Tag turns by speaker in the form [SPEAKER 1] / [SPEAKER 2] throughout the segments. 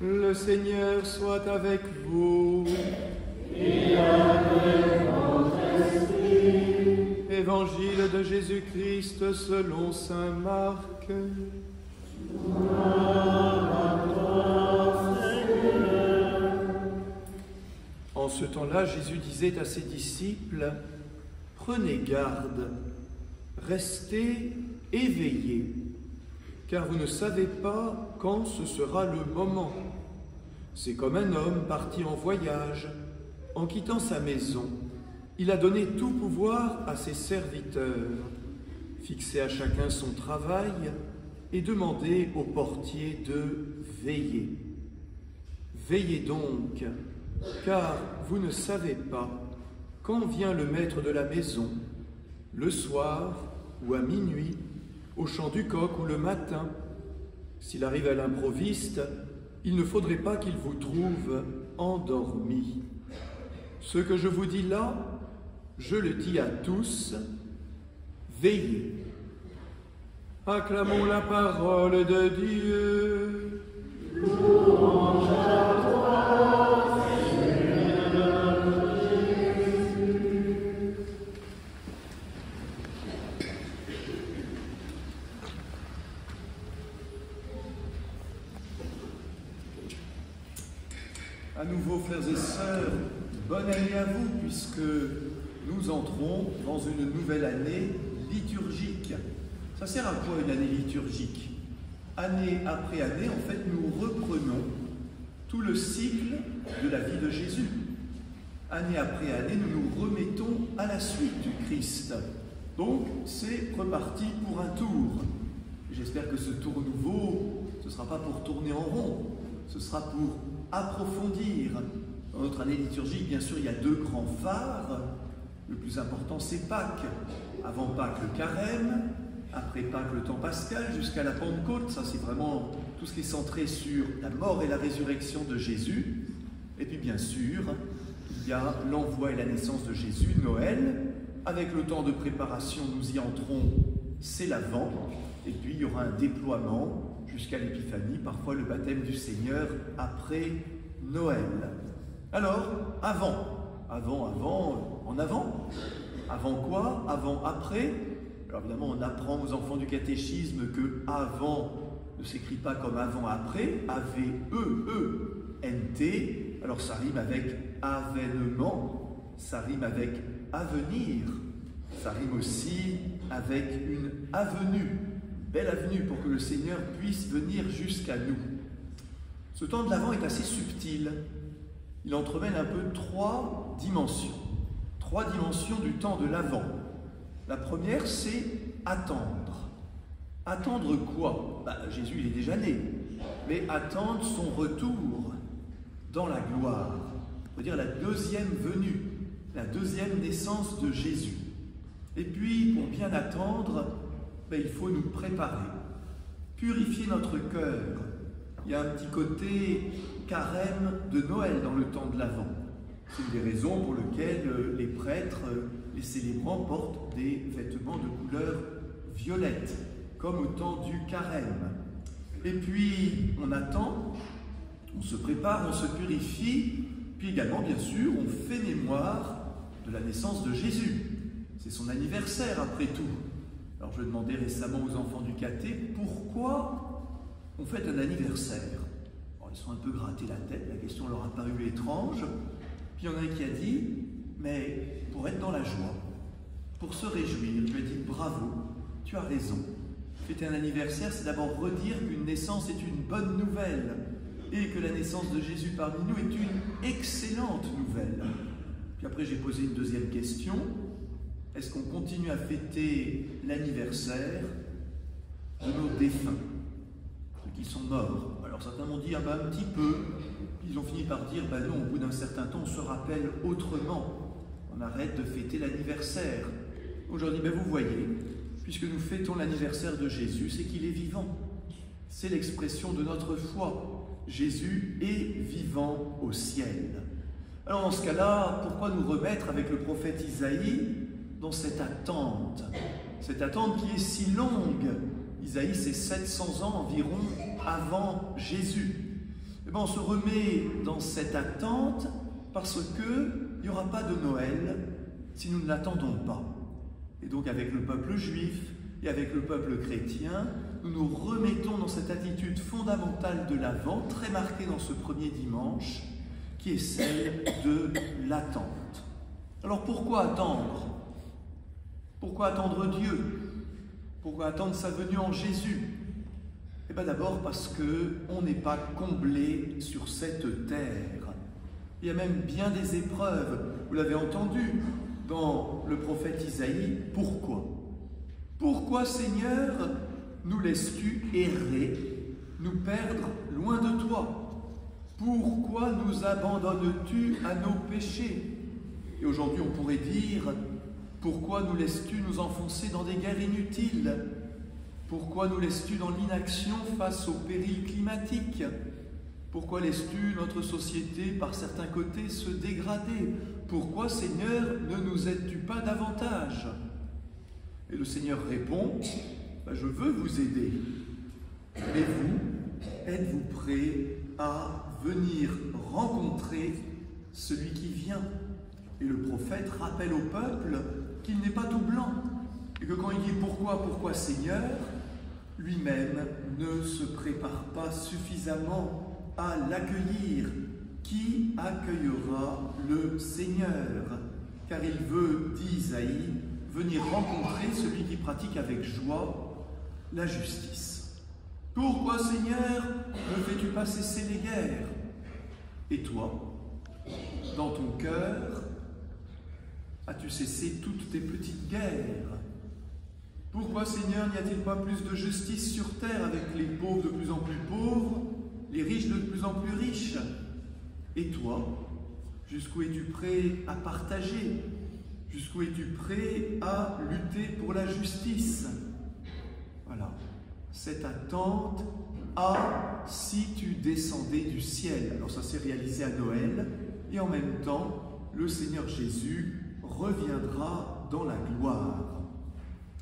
[SPEAKER 1] Le Seigneur soit avec vous.
[SPEAKER 2] Et avec votre esprit.
[SPEAKER 1] Évangile de Jésus-Christ selon Saint Marc. En ce temps-là, Jésus disait à ses disciples, Prenez garde, restez éveillés, car vous ne savez pas quand ce sera le moment. C'est comme un homme parti en voyage, en quittant sa maison. Il a donné tout pouvoir à ses serviteurs, fixé à chacun son travail et demandé au portier de veiller. Veillez donc, car vous ne savez pas quand vient le maître de la maison, le soir ou à minuit, au chant du coq ou le matin. S'il arrive à l'improviste, il ne faudrait pas qu'il vous trouve endormi. Ce que je vous dis là, je le dis à tous, veillez. Acclamons la parole de Dieu.
[SPEAKER 2] À
[SPEAKER 1] nouveau, frères et sœurs, bonne année à vous, puisque nous entrons dans une nouvelle année liturgique. Ça sert à quoi une année liturgique? Année après année, en fait, nous reprenons tout le cycle de la vie de Jésus. Année après année, nous nous remettons à la suite du Christ. Donc, c'est reparti pour un tour. J'espère que ce tour nouveau, ce ne sera pas pour tourner en rond, ce sera pour approfondir. Dans notre année liturgique, bien sûr, il y a deux grands phares. Le plus important, c'est Pâques. Avant Pâques, le carême. Après Pâques, le temps pascal, jusqu'à la Pentecôte. Ça, c'est vraiment tout ce qui est centré sur la mort et la résurrection de Jésus. Et puis, bien sûr, il y a l'envoi et la naissance de Jésus, Noël. Avec le temps de préparation, nous y entrons, c'est l'Avent. Et puis, il y aura un déploiement jusqu'à l'Épiphanie, parfois le baptême du Seigneur après Noël. Alors, avant, avant, avant, en avant. Avant quoi? Avant, après. Alors évidemment, on apprend aux enfants du catéchisme que avant ne s'écrit pas comme avant, après. A-V-E-E-N-T. Alors ça rime avec avènement, ça rime avec avenir, ça rime aussi avec une avenue belle avenue pour que le Seigneur puisse venir jusqu'à nous. Ce temps de l'Avent est assez subtil. Il entremêle un peu trois dimensions. Trois dimensions du temps de l'Avent. La première, c'est attendre. Attendre quoi? Bah, Jésus, il est déjà né. Mais attendre son retour dans la gloire. On dire la deuxième venue, la deuxième naissance de Jésus. Et puis, pour bien attendre, ben, il faut nous préparer, purifier notre cœur. Il y a un petit côté carême de Noël dans le temps de l'Avent. C'est une des raisons pour lesquelles les prêtres, les célébrants portent des vêtements de couleur violette, comme au temps du carême. Et puis, on attend, on se prépare, on se purifie, puis également, bien sûr, on fait mémoire de la naissance de Jésus. C'est son anniversaire, après tout. Alors je demandais récemment aux enfants du caté pourquoi on fait un anniversaire? ils sont un peu grattés la tête, la question leur a paru étrange. Puis il y en a un qui a dit, mais pour être dans la joie, pour se réjouir, je lui ai dit bravo, tu as raison. Fêter un anniversaire, c'est d'abord redire qu'une naissance est une bonne nouvelle et que la naissance de Jésus parmi nous est une excellente nouvelle. Puis après j'ai posé une deuxième question, est-ce qu'on continue à fêter l'anniversaire de nos défunts, ceux qui sont morts? Alors certains m'ont dit, ah ben un petit peu. Ils ont fini par dire, ben non, au bout d'un certain temps, on se rappelle autrement. On arrête de fêter l'anniversaire. Aujourd'hui, ben vous voyez, puisque nous fêtons l'anniversaire de Jésus, c'est qu'il est vivant. C'est l'expression de notre foi. Jésus est vivant au ciel. Alors dans ce cas-là, pourquoi nous remettre avec le prophète Isaïe dans cette attente, cette attente qui est si longue. Isaïe, c'est 700 ans environ avant Jésus. Eh bien, on se remet dans cette attente parce qu'il n'y aura pas de Noël si nous ne l'attendons pas. Et donc avec le peuple juif et avec le peuple chrétien, nous nous remettons dans cette attitude fondamentale de l'Avent, très marquée dans ce premier dimanche, qui est celle de l'attente. Alors pourquoi attendre? Pourquoi attendre Dieu? Pourquoi attendre sa venue en Jésus? Eh bien d'abord parce qu'on n'est pas comblé sur cette terre. Il y a même bien des épreuves, vous l'avez entendu dans le prophète Isaïe, pourquoi? Pourquoi Seigneur nous laisses-tu errer, nous perdre loin de toi? Pourquoi nous abandonnes-tu à nos péchés? Et aujourd'hui on pourrait dire, pourquoi nous laisses-tu nous enfoncer dans des guerres inutiles? Pourquoi nous laisses-tu dans l'inaction face aux périls climatiques? Pourquoi laisses-tu notre société par certains côtés se dégrader? Pourquoi Seigneur ne nous aides-tu pas davantage? Et le Seigneur répond, ben, je veux vous aider. Mais vous, êtes-vous prêt à venir rencontrer celui qui vient? Et le prophète rappelle au peuple qu'il n'est pas tout blanc. Et que quand il dit pourquoi, pourquoi Seigneur, lui-même ne se prépare pas suffisamment à l'accueillir. Qui accueillera le Seigneur? Car il veut, dit Isaïe, venir rencontrer celui qui pratique avec joie la justice. Pourquoi, Seigneur, ne fais-tu pas cesser les guerres? Et toi, dans ton cœur, as-tu cessé toutes tes petites guerres? Pourquoi, Seigneur, n'y a-t-il pas plus de justice sur terre avec les pauvres de plus en plus pauvres, les riches de plus en plus riches? Et toi, jusqu'où es-tu prêt à partager? Jusqu'où es-tu prêt à lutter pour la justice? Voilà. Cette attente à si tu descendais du ciel. Alors ça s'est réalisé à Noël et en même temps, le Seigneur Jésus reviendra dans la gloire.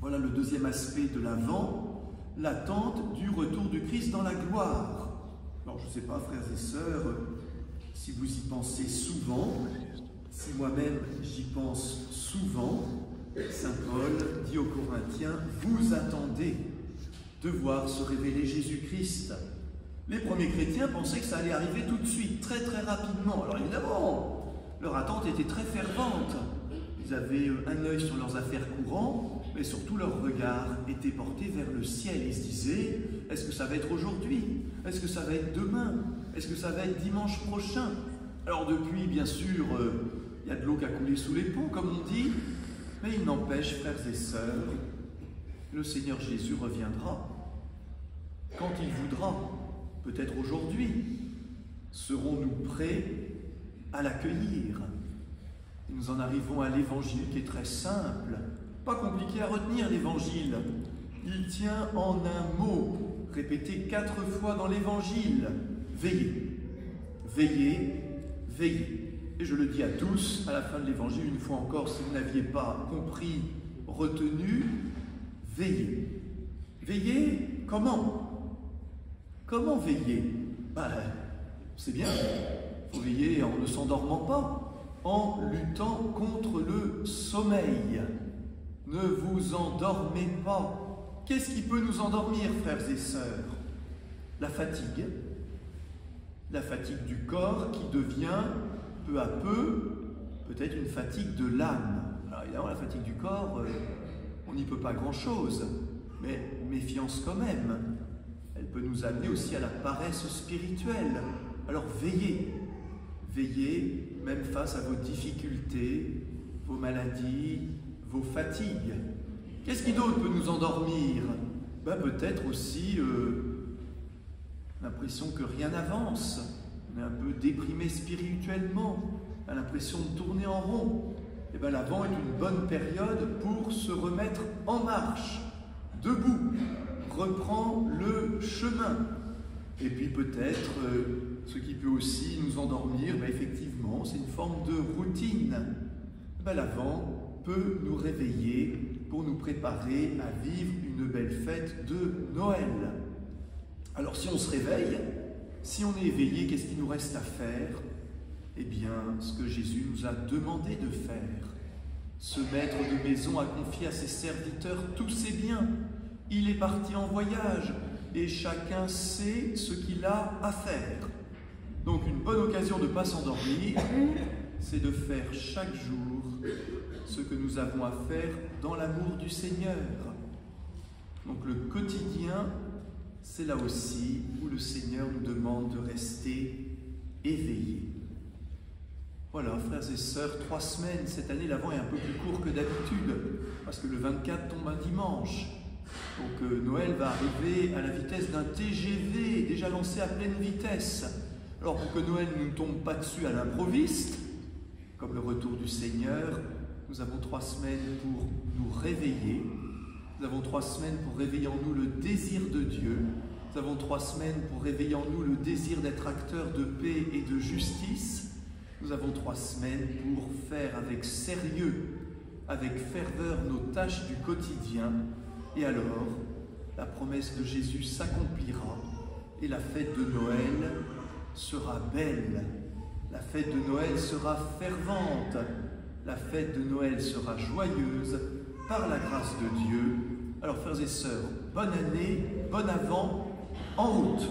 [SPEAKER 1] Voilà le deuxième aspect de l'avant, l'attente du retour du Christ dans la gloire. Alors je ne sais pas, frères et sœurs, si vous y pensez souvent, si moi-même j'y pense souvent, Saint Paul dit aux Corinthiens, vous attendez de voir se révéler Jésus-Christ. Les premiers chrétiens pensaient que ça allait arriver tout de suite, très très rapidement. Alors évidemment, leur attente était très fervente. Ils avaient euh, un œil sur leurs affaires courantes, mais surtout leur regard était porté vers le ciel. Ils se disaient, est-ce que ça va être aujourd'hui? Est-ce que ça va être demain? Est-ce que ça va être dimanche prochain? Alors depuis, bien sûr, euh, il y a de l'eau qui a coulé sous les ponts, comme on dit, mais il n'empêche, frères et sœurs, le Seigneur Jésus reviendra. Quand il voudra, peut-être aujourd'hui, serons-nous prêts à l'accueillir? Nous en arrivons à l'évangile qui est très simple, pas compliqué à retenir l'évangile. Il tient en un mot, répété quatre fois dans l'évangile, veillez, veillez, veillez. Et je le dis à tous à la fin de l'évangile, une fois encore, si vous n'aviez pas compris, retenu, veillez. Veillez comment? Comment veiller? Ben, C'est bien, il faut veiller en ne s'endormant pas, en luttant contre le sommeil. Ne vous endormez pas. Qu'est-ce qui peut nous endormir, frères et sœurs? La fatigue. La fatigue du corps qui devient peu à peu peut-être une fatigue de l'âme. Alors évidemment, la fatigue du corps, euh, on n'y peut pas grand-chose, mais méfiance quand même. Elle peut nous amener aussi à la paresse spirituelle. Alors veillez, veillez même face à vos difficultés, vos maladies, vos fatigues. Qu'est-ce qui d'autre peut nous endormir? Ben, Peut-être aussi euh, l'impression que rien n'avance. On est un peu déprimé spirituellement, on a l'impression de tourner en rond. Et eh bien l'avant est une bonne période pour se remettre en marche, debout, reprend le chemin. Et puis peut-être euh, ce qui peut aussi nous endormir, ben effectivement, c'est une forme de routine. Ben l'avant peut nous réveiller pour nous préparer à vivre une belle fête de Noël. Alors si on se réveille, Si on est éveillé, qu'est-ce qu'il nous reste à faire? Eh bien, ce que Jésus nous a demandé de faire. Ce maître de maison a confié à ses serviteurs tous ses biens. Il est parti en voyage et chacun sait ce qu'il a à faire. Donc une bonne occasion de ne pas s'endormir, c'est de faire chaque jour ce que nous avons à faire dans l'amour du Seigneur. Donc le quotidien, c'est là aussi où le Seigneur nous demande de rester éveillés. Voilà, frères et sœurs, trois semaines. Cette année, l'avant est un peu plus court que d'habitude, parce que le 24 tombe un dimanche. Donc euh, Noël va arriver à la vitesse d'un TGV, déjà lancé à pleine vitesse. Alors pour que Noël ne tombe pas dessus à l'improviste, comme le retour du Seigneur, nous avons trois semaines pour nous réveiller. Nous avons trois semaines pour réveiller en nous le désir de Dieu. Nous avons trois semaines pour réveiller en nous le désir d'être acteurs de paix et de justice. Nous avons trois semaines pour faire avec sérieux, avec ferveur nos tâches du quotidien. Et alors, la promesse de Jésus s'accomplira et la fête de Noël sera belle. La fête de Noël sera fervente. La fête de Noël sera joyeuse par la grâce de Dieu. Alors, frères et sœurs, bonne année, bon avant, en route.